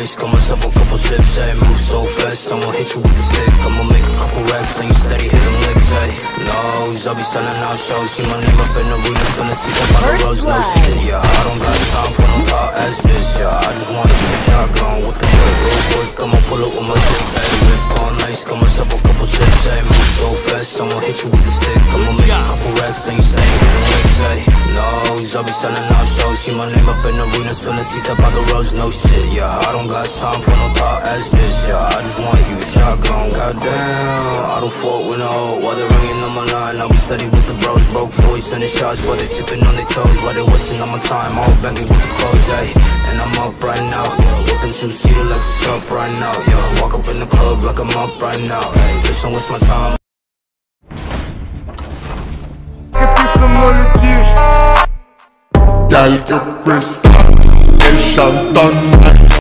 nice, got myself a couple chips, ayy Move so fast, I'ma hit you with the stick. I'ma make a couple racks, and you steady hitting licks, ayy Knows, I'll be selling out shows. See my name up in the arenas, tryna see some on the roads, no shit, yeah I don't got time for no hot ass bitch, yeah. I just want you shotgun with the shit real quick. I'ma pull up with my shit, ayy Whip all nice, got myself a couple chips, ayy Move so fast, I'ma hit you with the stick. I'ma make a couple racks, and you steady hitting licks, Knows, I'll be selling out shows See my name up in the arenas, filling seats up on the roads, no shit, yeah I don't got time for no thought ass bitch, yeah I just want you shotgun, goddamn I don't fault with no While they're ringing on my line, I'll be steady with the bros Broke boys sending shots while they tipping on their toes While they wasting on my time, all banging with the clothes, ayy And I'm up right now, whipping two-seater like what's up right now, yeah Walk up in the club like I'm up right now, ayy Bitch, don't waste my time ты со мной летишь Girl, you Christian, Asian,